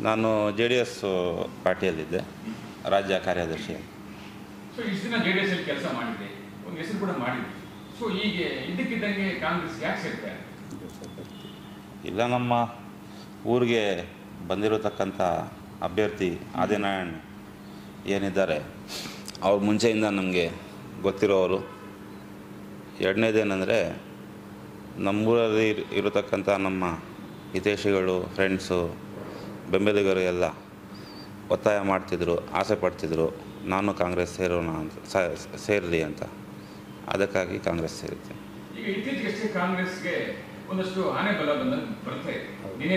ನಾನು J D S ಪಾರ್ಟಿಯಲ್ಲಿದ್ದೆ ರಾಜ್ಯ ಕಾರ್ಯದರ್ಶಿ. ಇಲ್ಲ ನಮ್ಮ ಊರಿಗೆ ಬಂದಿರತಕ್ಕಂಥ ಅಭ್ಯರ್ಥಿ ಆದಿನಾರಾಯಣ್ ಏನಿದ್ದಾರೆ ಅವ್ರ ಮುಂಚೆಯಿಂದ ನಮಗೆ ಗೊತ್ತಿರೋರು. ಎರಡನೇದೇನೆಂದರೆ ನಮ್ಮೂರಲ್ಲಿ ಇರ್- ಇರತಕ್ಕಂಥ ನಮ್ಮ ಹಿತೈಷಿಗಳು ಫ್ರೆಂಡ್ಸು ಬೆಂಬಲಿಗರು ಎಲ್ಲ ಒತ್ತಾಯ ಮಾಡ್ತಿದ್ರು ಆಸೆ ಪಡ್ತಿದ್ರು ನಾನು ಕಾಂಗ್ರೆಸ್ ಸೇರೋಣ ಅಂತ ಸೇರಲಿ ಅಂತ. ಅದಕ್ಕಾಗಿ ಕಾಂಗ್ರೆಸ್ ಸೇರಿದ್ದೆ. ಇತ್ತೀಚೆಗಷ್ಟೇ ಕಾಂಗ್ರೆಸ್ಗೆ ಒಂದಷ್ಟು ಆನೆ ಬಲ ಬಂದ ಬರ್ತಾ ಇದೆ ದಿನೇ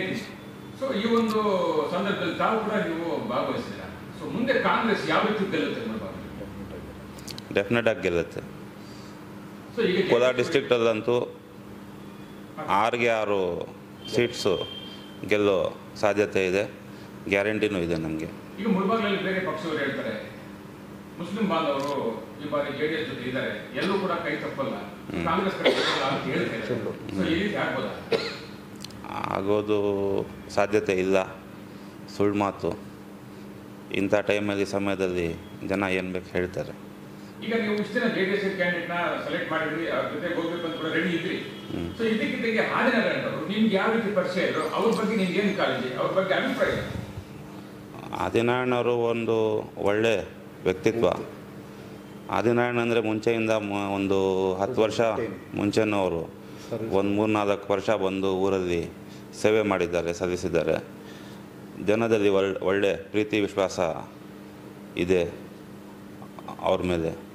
ಸೊ ಈ ಒಂದು ಸಂದರ್ಭದಲ್ಲಿ ತಾವು ಕೂಡ ನೀವು ಭಾಗವಹಿಸಿದ್ರ ಸೊ ಮುಂದೆ ಕಾಂಗ್ರೆಸ್ ಯಾವ ರೀತಿ ಗೆಲ್ಲುತ್ತೆ ಕೋಲಾರ ಡಿಸ್ಟ್ರಿಕ್ಟಲ್ಲಂತೂ ಆರಿಗೆ ಆರು ಸೀಟ್ಸು ಗೆಲ್ಲೋ ಸಾಧ್ಯತೆ ಇದೆ ಗ್ಯಾರಂಟಿನೂ ಇದೆ ನಮಗೆ. ಈಗ ಮುಳಬಾಗ್ಲಲ್ಲಿ ಬೇರೆ ಪಕ್ಷವರು ಹೇಳ್ತಾರೆ ಮುಸ್ಲಿಂ ಬಾಂಧವರು ಈ ಬಾರಿ ಜೆಡಿಎಸ್ ಜೊತೆ ಇದ್ದಾರೆ ಎಲ್ಲೂ ಕೂಡ ಕೈ ತಪ್ಪಲ್ಲ ಕಾಂಗ್ರೆಸ್ ಕೈ ತಪ್ಪಲ್ಲ ಅಂತ ಹೇಳ್ತಾರೆ ಸೊ ಈ ರೀತಿ ಆಗ್ಬೋದಾ? ಆಗೋದು ಸಾಧ್ಯತೆ ಇಲ್ಲ ಸುಳ್ಳು ಮಾತು. ಇಂಥ ಟೈಮಲ್ಲಿ ಸಮಯದಲ್ಲಿ ಜನ ಏನು ಬೇಕು ಹೇಳ್ತಾರೆ. ಈಗ ನೀವು ಇಷ್ಟು ದಿನ ಜೆಡಿಎಸ್ ಕ್ಯಾಂಡಿಡೇಟ್ನ ಸೆಲೆಕ್ಟ್ ಮಾಡಿದ್ರಿ ಅವ್ರ ಜೊತೆ ಹೋಗ್ಬೇಕು ಅಂತ ಕೂಡ ರೆಡಿ ಇದ್ರಿ. ಸೊ ಇದಕ್ಕಿದ್ದಂಗೆ ಆದಿನಾರಾಯಣ ಅವರು ನಿಮ್ಗೆ ಯಾವ ರೀತಿ ಪರಿಚಯ ಇದ್ರು ಅವ್ರ ಬಗ್ಗೆ ನಿಮ್ಗೆ ಏನು ಕಾಳಜಿ ಅವ್ರ ಬಗ್ಗೆ ಅಭಿಪ್ರಾಯ? ಆದಿನಾರಾಯಣವರು ಒಂದು ಒಳ್ಳೆ ವ್ಯಕ್ತಿತ್ವ. ಆದಿನಾರಾಯಣ ಅಂದರೆ ಮುಂಚೆಯಿಂದ ಮ- ಒಂದು ಹತ್ತು ವರ್ಷ ಮುಂಚೆನವರು. ಒಂದು ಮೂರು ನಾಲ್ಕು ವರ್ಷ ಬಂದು ಊರಲ್ಲಿ ಸೇವೆ ಮಾಡಿದ್ದಾರೆ ಸಲ್ಲಿಸಿದ್ದಾರೆ. ಜನದಲ್ಲಿ ಒಳ್ಳೆ ಒಳ್ಳೆ ಪ್ರೀತಿ ವಿಶ್ವಾಸ ಇದೆ ಅವ್ರ ಮೇಲೆ.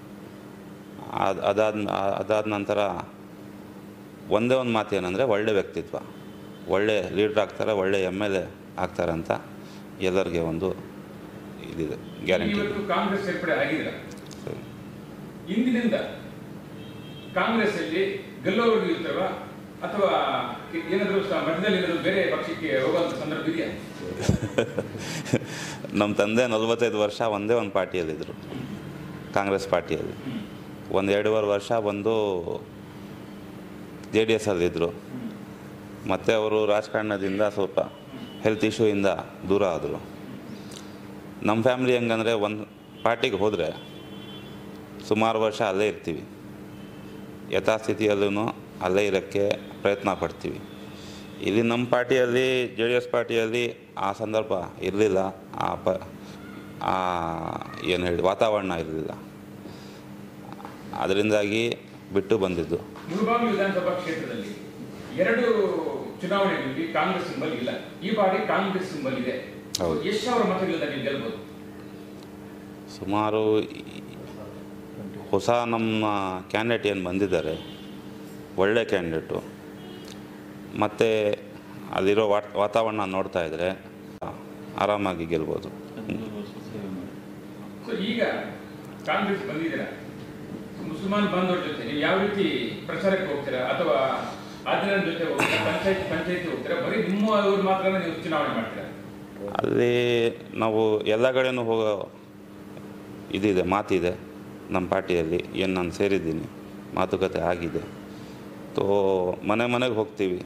ಅದು ಅದಾದ ಅದಾದ ನಂತರ ಒಂದೇ ಒಂದು ಮಾತು ಏನಂದರೆ ಒಳ್ಳೆ ವ್ಯಕ್ತಿತ್ವ. ಒಳ್ಳೆ ಲೀಡ್ರ್ ಆಗ್ತಾರೆ ಒಳ್ಳೆ ಎಂ ಎಲ್ ಎ ಆಗ್ತಾರೆ ಅಂತ ಎಲ್ಲರಿಗೆ ಒಂದು ಇದಿದೆ ಗ್ಯಾರಂಟಿ. ಕಾಂಗ್ರೆಸ್ ಸೇರ್ಪಡೆ ಆಗಿದೆ ಇಂದಿನಿಂದ ಕಾಂಗ್ರೆಸ್ ಅಲ್ಲಿ ಗೆಲ್ಲೋರು ಅಥವಾ ಏನಾದರೂ ಮಧ್ಯದಲ್ಲಿ ಏನಾದರೂ ಬೇರೆ ಪಕ್ಷಕ್ಕೆ ಹೋಗುವಂತ ಸಂದರ್ಭ ಇದೆಯಾ? ನಮ್ಮ ತಂದೆ ನಲವತ್ತೈದು ವರ್ಷ ಒಂದೇ ಒಂದು ಪಾರ್ಟಿಯಲ್ಲಿದ್ದರು ಕಾಂಗ್ರೆಸ್ ಪಾರ್ಟಿಯಲ್ಲಿ. ಒಂದು ಎರಡೂವರೆ ವರ್ಷ ಬಂದು ಜೆ ಡಿ ಎಸ್ಸಲ್ಲಿದ್ದರು ಮತ್ತು ಅವರು ರಾಜಕಾರಣದಿಂದ ಸ್ವಲ್ಪ ಹೆಲ್ತ್ ಇಶ್ಯೂಯಿಂದ ದೂರ ಆದರು. ನಮ್ಮ ಫ್ಯಾಮ್ಲಿ ಹೆಂಗಂದರೆ ಒಂದು ಪಾರ್ಟಿಗೆ ಹೋದರೆ ಸುಮಾರು ವರ್ಷ ಅಲ್ಲೇ ಇರ್ತೀವಿ. ಯಥಾಸ್ಥಿತಿಯಲ್ಲೂ ಅಲ್ಲೇ ಇರೋಕ್ಕೆ ಪ್ರಯತ್ನ ಪಡ್ತೀವಿ. ಇಲ್ಲಿ ನಮ್ಮ ಪಾರ್ಟಿಯಲ್ಲಿ, ಜೆ ಡಿ ಎಸ್ ಪಾರ್ಟಿಯಲ್ಲಿ ಆ ಸಂದರ್ಭ ಇರಲಿಲ್ಲ. ಆ ಪ ಏನು ಹೇಳಿ, ವಾತಾವರಣ ಇರಲಿಲ್ಲ. ಅದರಿಂದಾಗಿ ಬಿಟ್ಟು ಬಂದಿದ್ದು. ಮುಳಬಾಗಿಲು ವಿಧಾನಸಭಾ ಕ್ಷೇತ್ರದಲ್ಲಿ ಎರಡು ಚುನಾವಣೆಗಳಲ್ಲಿ ಕಾಂಗ್ರೆಸ್ ಸಿಂಬಲ್ ಇಲ್ಲ. ಈ ಬಾರಿ ಕಾಂಗ್ರೆಸ್ ಸಿಂಬಲ್ ಇದೆ. ಹೌದು. ಎಷ್ಟು ಸಾವಿರ ಮತಗಳಿಂದ ನೀವು ಗೆಲ್ಬೋದು ಸುಮಾರು ಹೊಸ ನಮ್ಮ ಕ್ಯಾಂಡಿಡೇಟ್ ಏನು ಬಂದಿದ್ದಾರೆ ಒಳ್ಳೆ ಕ್ಯಾಂಡಿಡೇಟು. ಮತ್ತು ಅಲ್ಲಿರೋ ವಾಟ್ ವಾತಾವರಣ ನೋಡ್ತಾ ಇದ್ದರೆ ಆರಾಮಾಗಿ ಗೆಲ್ಬೋದು. ಈಗ ಕಾಂಗ್ರೆಸ್ ಬಂದಿದ್ದೀರಾ? ಮುಸಲ್ಮಾನ್ ಬಾಂಧವರ ಜೊತೆ ನೀವು ಯಾವ ರೀತಿ ಪ್ರಚಾರಕ್ಕೆ ಹೋಗ್ತೀರಾ? ಅಥವಾ ಆದಿನ ಜೊತೆ ಹೋಗ್ತೀರಾ? ಪಂಚಾಯತ್ ಪಂಚಾಯತಿ ಹೋಗ್ತೀರಾ? ಬರೀ ನಿಮ್ಮ ಅವ್ರು ಮಾತ್ರ ನೀವು ಚುನಾವಣೆ ಮಾಡ್ತೀರಾ? ಅಲ್ಲಿ ನಾವು ಎಲ್ಲ ಕಡೆನೂ ಹೋಗೋ ಇದಿದೆ ಮಾತಿದೆ ನಮ್ಮ ಪಾರ್ಟಿಯಲ್ಲಿ. ಏನು ನಾನು ಸೇರಿದ್ದೀನಿ ಮಾತುಕತೆ ಆಗಿದೆ. ತೋ ಮನೆ ಮನೆಗೆ ಹೋಗ್ತೀವಿ.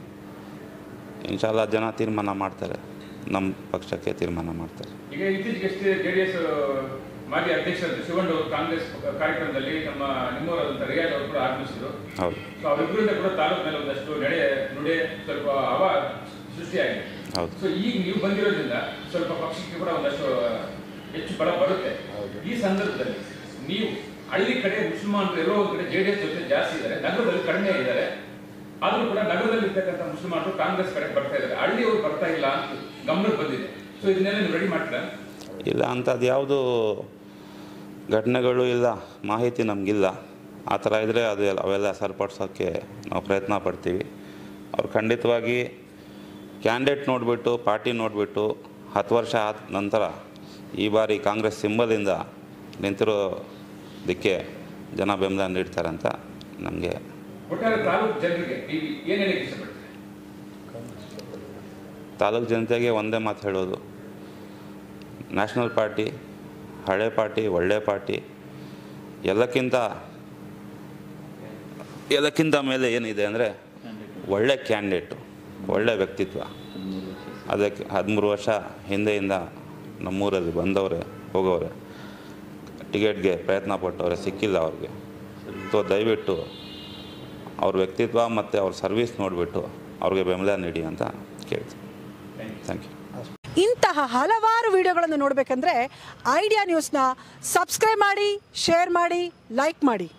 ಇನ್ಶಾಲ್ಲ ಜನ ತೀರ್ಮಾನ ಮಾಡ್ತಾರೆ. ನಮ್ಮ ಪಕ್ಷಕ್ಕೆ ತೀರ್ಮಾನ ಮಾಡ್ತಾರೆ. ಈಗ ಇತ್ತೀಚೆಗೆ ಜೆ ಡಿ ಎಸ್ ಮಾಜಿ ಅಧ್ಯಕ್ಷರು ಶಿವಣ್ಣ ಅವರು ಕಾಂಗ್ರೆಸ್ ಕಾರ್ಯಕ್ರಮದಲ್ಲಿ ನಮ್ಮ ನಿಮ್ಮೂರಾದಂಥ ರಿಯಾಜ್ ಅವರು ಕೂಡ ಆಗಮಿಸಿದ್ರು. ಸೊ ಅವರಿಬ್ಬರಿಂದ ಕೂಡ ತಾಲೂಕಿನಲ್ಲಿ ಒಂದಷ್ಟು ನಡೆ ನುಡೆ ಸ್ವಲ್ಪ ಅವ ಸೃಷ್ಟಿಯಾಗಿದೆ. ಸೊ ಈಗ ನೀವು ಬಂದಿರೋದ್ರಿಂದ ಸ್ವಲ್ಪ ಪಕ್ಷಕ್ಕೆ ಕೂಡ ಒಂದಷ್ಟು ಹೆಚ್ಚು ಬಲ ಬರುತ್ತೆ. ಈ ಸಂದರ್ಭದಲ್ಲಿ ನೀವು ಹಳ್ಳಿ ಕಡೆ ಮುಸಲ್ಮಾನರು ಎಲ್ಲೋ ಒಂದು ಕಡೆ ಜೆಡಿಎಸ್ ಜೊತೆ ಜಾಸ್ತಿ ಇದ್ದಾರೆ ನಗರದಲ್ಲಿ ಕಡಿಮೆ ಇದ್ದಾರೆ ಆದ್ರೂ ಕೂಡ ನಗರದಲ್ಲಿ ಇರ್ತಕ್ಕಂಥ ಮುಸಲ್ಮಾನರು ಕಾಂಗ್ರೆಸ್ ಕಡೆ ಬರ್ತಾ ಇದ್ದಾರೆ ಹಳ್ಳಿಯವರು ಬರ್ತಾ ಇಲ್ಲ ಅಂತ ಗಮನಕ್ಕೆ ಬಂದಿದೆ. ಸೊ ಇದನ್ನೆಲ್ಲ ನೀವು ರೆಡಿ ಮಾಡ್ತೀರಾ? ಇಲ್ಲ ಅಂಥದ್ದು ಯಾವುದು ಘಟನೆಗಳು ಇಲ್ಲ ಮಾಹಿತಿ ನಮಗಿಲ್ಲ. ಆ ಥರ ಇದ್ದರೆ ಅದು ಅವೆಲ್ಲ ಸರಿಪಡಿಸೋಕ್ಕೆ ನಾವು ಪ್ರಯತ್ನ ಪಡ್ತೀವಿ. ಅವ್ರು ಖಂಡಿತವಾಗಿ ಕ್ಯಾಂಡಿಡೇಟ್ ನೋಡಿಬಿಟ್ಟು ಪಾರ್ಟಿ ನೋಡಿಬಿಟ್ಟು ಹತ್ತು ವರ್ಷ ಆದ ನಂತರ ಈ ಬಾರಿ ಕಾಂಗ್ರೆಸ್ ಸಿಂಬಲಿಂದ ನಿಂತಿರೋದಕ್ಕೆ ಜನ ಬೆಂಬಲ ನೀಡ್ತಾರೆ ಅಂತ ನಮಗೆ ತಾಲೂಕು ಜನತೆಗೆ ಒಂದೇ ಮಾತು ಹೇಳೋದು. ನ್ಯಾಷನಲ್ ಪಾರ್ಟಿ ಹಳೆ ಪಾರ್ಟಿ ಒಳ್ಳೆ ಪಾರ್ಟಿ ಎಲ್ಲಕ್ಕಿಂತ ಎಲ್ಲಕ್ಕಿಂತ ಮೇಲೆ ಏನಿದೆ ಅಂದರೆ ಒಳ್ಳೆ ಕ್ಯಾಂಡಿಡೇಟು ಒಳ್ಳೆ ವ್ಯಕ್ತಿತ್ವ. ಅದಕ್ಕೆ ಹದಿಮೂರು ವರ್ಷ ಹಿಂದೆಯಿಂದ ನಮ್ಮೂರಲ್ಲಿ ಬಂದವರೆ ಹೋಗೋರೆ ಟಿಕೆಟ್ಗೆ ಪ್ರಯತ್ನ ಪಟ್ಟವ್ರೆ ಸಿಕ್ಕಿಲ್ಲ ಅವ್ರಿಗೆ. ಸೊ ದಯವಿಟ್ಟು ಅವ್ರ ವ್ಯಕ್ತಿತ್ವ ಮತ್ತು ಅವ್ರ ಸರ್ವಿಸ್ ನೋಡಿಬಿಟ್ಟು ಅವ್ರಿಗೆ ಬೆಂಬಲ ನೀಡಿ ಅಂತ ಕೇಳ್ತೀನಿ. ಥ್ಯಾಂಕ್ ಯು ಇಂತಹ ಹಲವಾರು ವಿಡಿಯೋಗಳನ್ನು ನೋಡಬೇಕಂದ್ರೆ ಐಡಿಯಾ ನ್ಯೂಸ್ನ ಸಬ್ಸ್ಕ್ರೈಬ್ ಮಾಡಿ ಶೇರ್ ಮಾಡಿ ಲೈಕ್ ಮಾಡಿ.